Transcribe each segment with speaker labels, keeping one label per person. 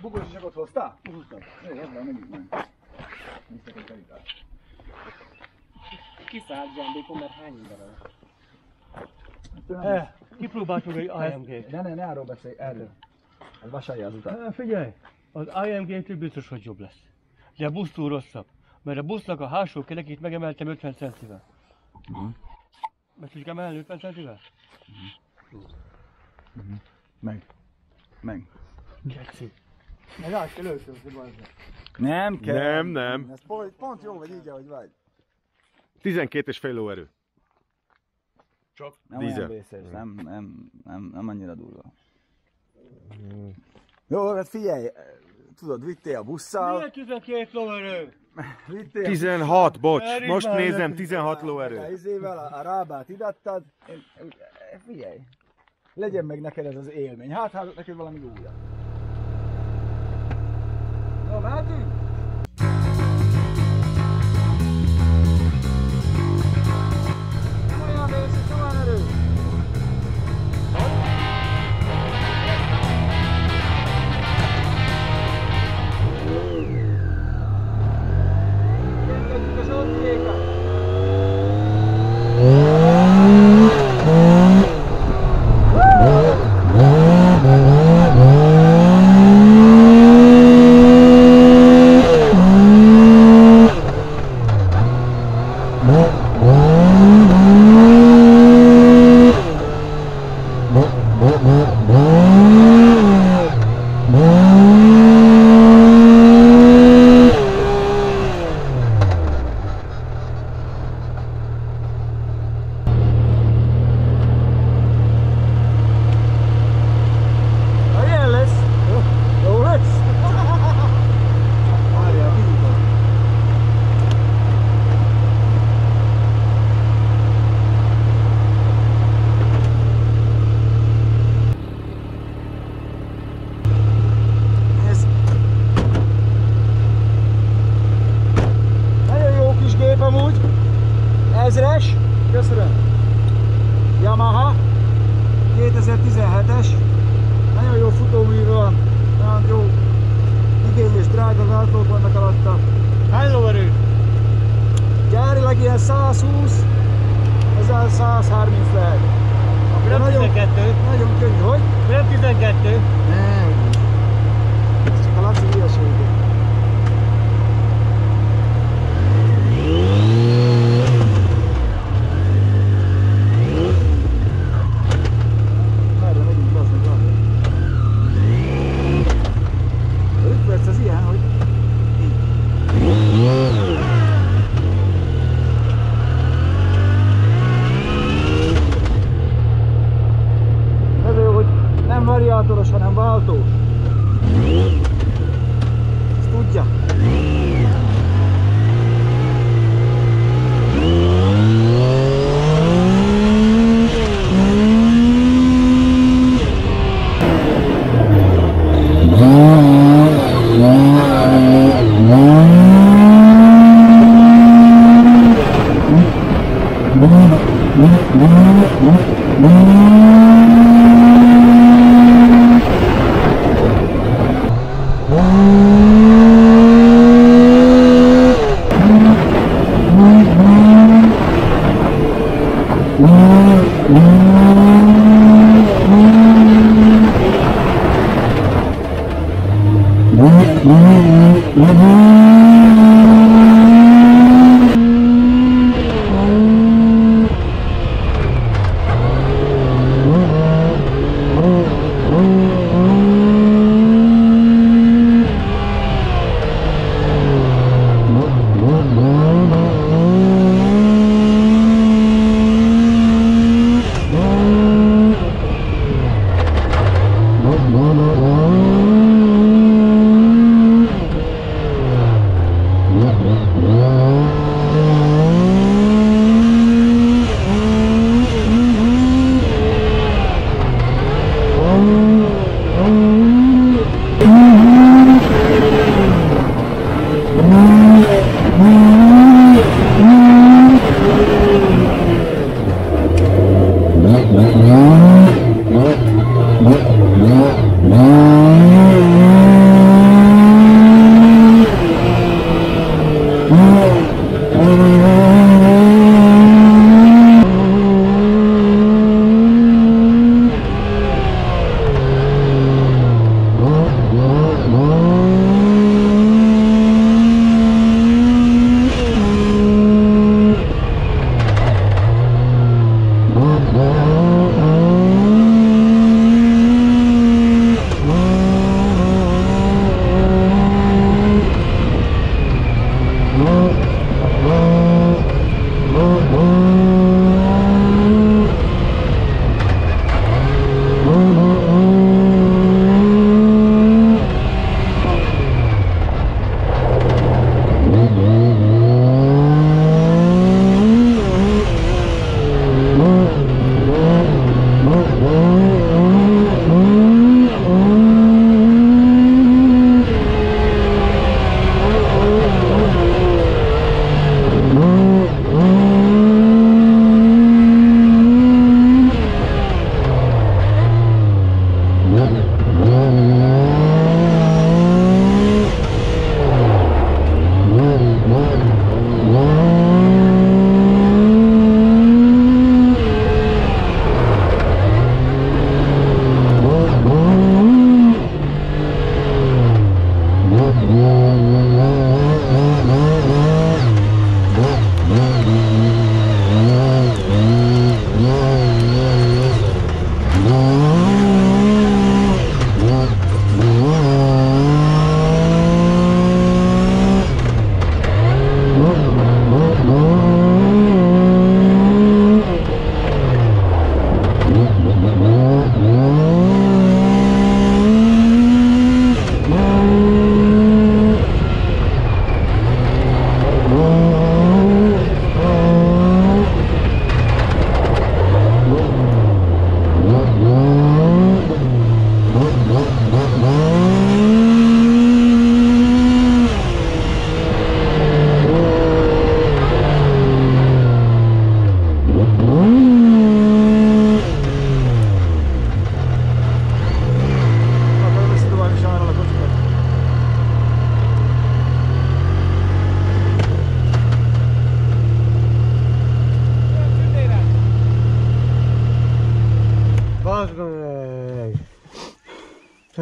Speaker 1: Bugos is ott hoztál? Jó, az van, menjünk meg. Vissza kell keríteni.
Speaker 2: Kiszállt Zsambékon, mert hány ember van?
Speaker 3: Eh, kipróbált meg egy IMG-t.
Speaker 1: Ne, ne, ne arról beszélj, erről. Ez vasalja az utat.
Speaker 3: Eh, Figyelj, az IMG-től biztos, hogy jobb lesz. De a busztól rosszabb. Mert a busznak a hátsó kerekét megemeltem 50 centivel. Meg tudjuk emelni 50 centivel?
Speaker 1: Meg. Meg.
Speaker 3: Geci. Meg át kell öltözni, bazd
Speaker 1: Nem kell.
Speaker 4: Nem, nem.
Speaker 1: Ez pont, pont jó vagy így, ahogy vagy.
Speaker 4: 12 és fél lóerő.
Speaker 1: Nem
Speaker 4: Dízel.
Speaker 1: olyan vészes, nem, nem, nem, nem annyira durva. Jó, hát figyelj, tudod, vittél a busszal,
Speaker 3: Miért 12 lóerő?
Speaker 1: vittél
Speaker 4: 16, bocs,
Speaker 3: Erik
Speaker 4: most
Speaker 3: már
Speaker 4: nézem,
Speaker 3: nekünk
Speaker 4: 16
Speaker 1: a
Speaker 4: lóerő.
Speaker 1: izével, a, a rábát idattad. Figyelj, legyen meg neked ez az élmény. Hát, hát neked valami újat. Jó, mehetünk? Ilyen 120, ezzel 130 lehet.
Speaker 3: Nem
Speaker 1: nagyon,
Speaker 3: 12.
Speaker 1: nagyon könnyű, hogy?
Speaker 3: Nem 12.
Speaker 1: Nem. Ez csak a Laci hülyesége. Porto. Studia.
Speaker 5: Thank
Speaker 3: you. Mm-hmm.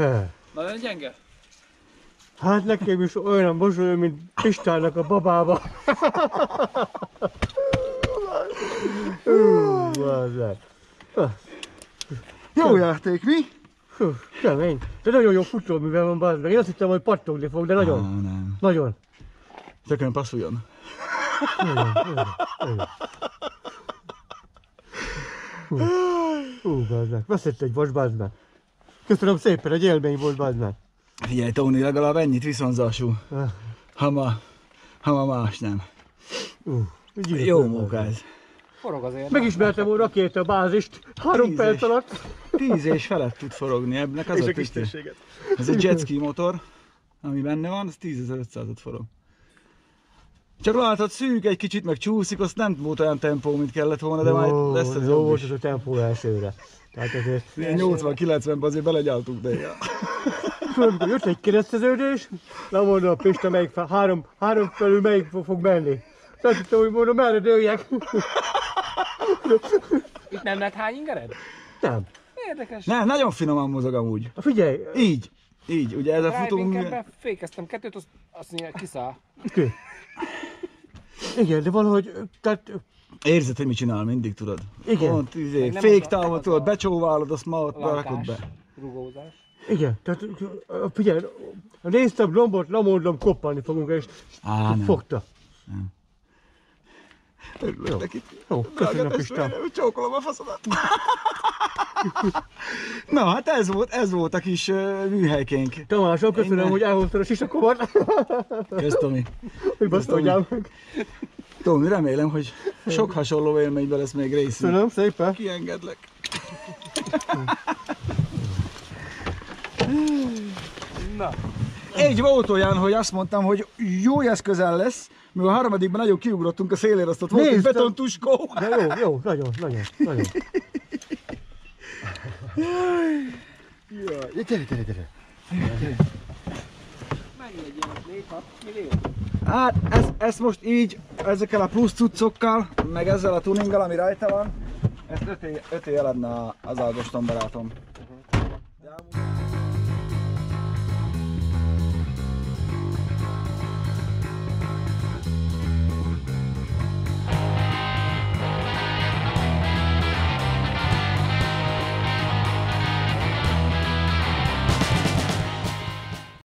Speaker 3: Te.
Speaker 2: Nagyon gyenge?
Speaker 3: Hát nekem is olyan mosolyog, mint Pistának a babába. Hú, meg.
Speaker 1: Jó játék, mi?
Speaker 3: Hú, kemény. De nagyon jó futóművel van, meg. Én azt hittem, hogy pattogni fog, de nagyon.
Speaker 1: Ah, nem.
Speaker 3: Nagyon.
Speaker 1: Tökön passzoljon.
Speaker 3: Hú, bazd meg. Veszett egy vas, bazd meg. Köszönöm szépen, egy élmény volt, bazd meg.
Speaker 1: Figyelj, Tóni, legalább ennyit viszonzású.
Speaker 3: Ah,
Speaker 1: Ha ma, ha ma más nem.
Speaker 3: Gyűlöm,
Speaker 1: Jó ez.
Speaker 2: Forog azért.
Speaker 3: Megismertem a rakéta bázist három
Speaker 1: Tíz
Speaker 3: perc
Speaker 1: és-
Speaker 3: alatt.
Speaker 1: Tíz és felett tud forogni ebnek az a tüke. Ez egy jetski motor, ami benne van, az 10.500-at forog. Csak látod, szűk egy kicsit, meg csúszik, azt nem volt olyan tempó, mint kellett volna, de majd
Speaker 3: Ó,
Speaker 1: lesz ez
Speaker 3: jó volt ez a tempó elsőre. Tehát azért,
Speaker 1: Ilyen 80-90-ben azért belegyaltunk, de ja.
Speaker 3: amikor jött egy kereszteződés, nem mondom, Pista melyik fel, három, három felül melyik fog, menni. Tehát tudtam, hogy mondom, merre dőljek.
Speaker 2: Itt nem lett hány ingered?
Speaker 3: Nem.
Speaker 2: Érdekes.
Speaker 1: Nem, nagyon finoman mozog amúgy.
Speaker 3: Figyelj,
Speaker 1: Így. Így, ugye ez a futó...
Speaker 2: Driving fékeztem kettőt, azt, azt mondja, kiszáll.
Speaker 3: ki? Igen, de valahogy, tehát,
Speaker 1: Érzed, hogy mit csinál mindig, tudod?
Speaker 3: Igen.
Speaker 1: Pont, izé,
Speaker 2: nem
Speaker 1: féktávot, tudod, becsóválod, azt ma ott rakod be.
Speaker 2: rugózás.
Speaker 3: igen, tehát figyelj, néztem lombot, nem mondom, koppalni fogunk, és
Speaker 1: Á, nem.
Speaker 3: fogta.
Speaker 1: Örülök neki.
Speaker 3: Jó, köszönöm
Speaker 1: testvérem, Csókolom a faszodat. Na, hát ez volt, ez volt a kis uh, műhelykénk.
Speaker 3: Tamásom, köszönöm,
Speaker 1: Innen.
Speaker 3: hogy elhoztad a sisakomat,
Speaker 1: Kösz, Tomi.
Speaker 3: hogy basztodjál meg.
Speaker 1: Tomi, remélem, hogy sok hasonló élményben lesz még részünk.
Speaker 3: Köszönöm szépen.
Speaker 1: Kiengedlek.
Speaker 2: Na,
Speaker 1: Egy volt olyan, hogy azt mondtam, hogy jó ez közel lesz, mivel a harmadikban nagyon kiugrottunk a szélére, azt ott volt egy
Speaker 3: Néztem.
Speaker 1: betontuskó.
Speaker 3: De jó, jó, nagyon, nagyon, nagyon. Jaj, gyere, gyere, gyere.
Speaker 2: mennyi egy ilyen 4-6 millió?
Speaker 1: Hát ez, ezt most így, ezekkel a plusz cuccokkal, meg ezzel a tuninggal, ami rajta van, ezt öté, öté eladna az Ágoston barátom.